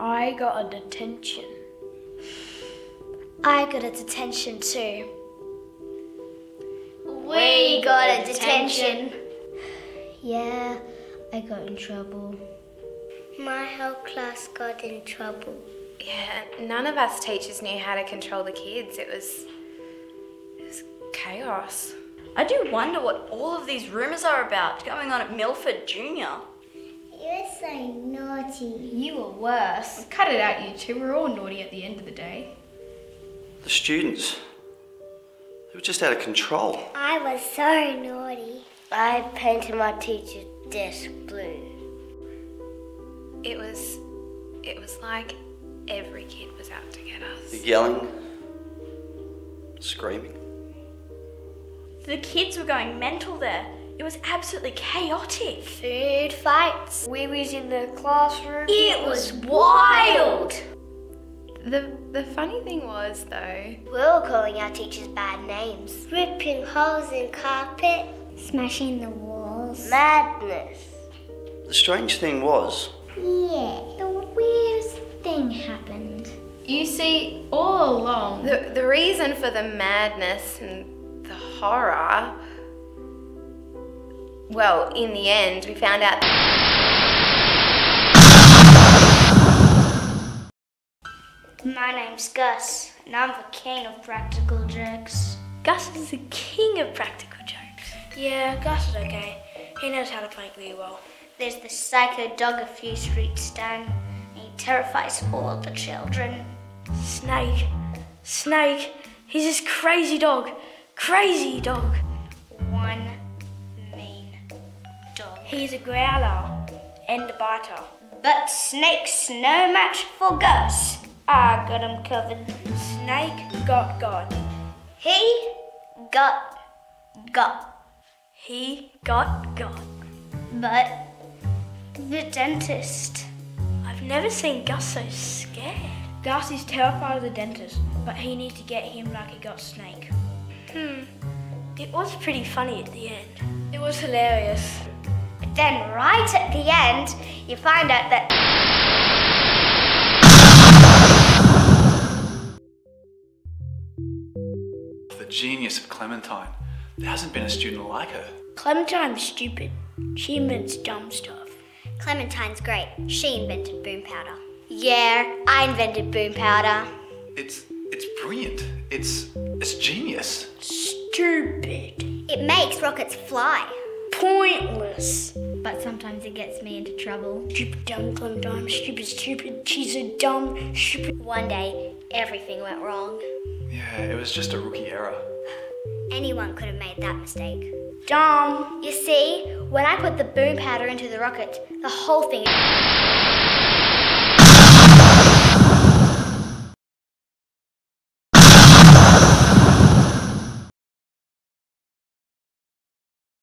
I got a detention. I got a detention too. We got a detention. Yeah, I got in trouble. My whole class got in trouble. Yeah, none of us teachers knew how to control the kids. It was. it was chaos. I do wonder what all of these rumours are about going on at Milford Junior. You're so naughty. You were worse. Cut it out, you two. We're all naughty at the end of the day. The students, they were just out of control. I was so naughty. I painted my teacher's desk blue. It was. It was like every kid was out to get us. Yelling, screaming. The kids were going mental there. It was absolutely chaotic. Food fights. We was in the classroom. It was wild. The the funny thing was though, We were calling our teachers bad names. Ripping holes in carpet. Smashing the walls. Madness. The strange thing was, Yeah, the weirdest thing happened. You see, all along, the the reason for the madness and the horror. Well, in the end, we found out. My name's Gus, and I'm the king of practical jokes. Gus is the king of practical jokes. Yeah, Gus is okay. He knows how to prank really well. There's the psycho dog a few streets down, and he terrifies all the children. Snake. Snake. He's this crazy dog. Crazy dog. One. He's a growler and a biter. But Snake's no match for Gus. I got him covered. Snake got God. He got got. He got God. But the dentist. I've never seen Gus so scared. Gus is terrified of the dentist, but he needs to get him like he got Snake. Hmm. It was pretty funny at the end. It was hilarious. Then right at the end, you find out that The genius of Clementine. There hasn't been a student like her. Clementine's stupid. She invents dumb stuff. Clementine's great. She invented boom powder. Yeah, I invented boom powder. It's it's brilliant. It's it's genius. Stupid. It makes rockets fly. Pointless. But sometimes it gets me into trouble. Stupid, dumb dumb, dumb. Stupid, stupid. She's a dumb, stupid. One day, everything went wrong. Yeah, it was just a rookie error. Anyone could have made that mistake. Dumb. You see, when I put the boom powder into the rocket, the whole thing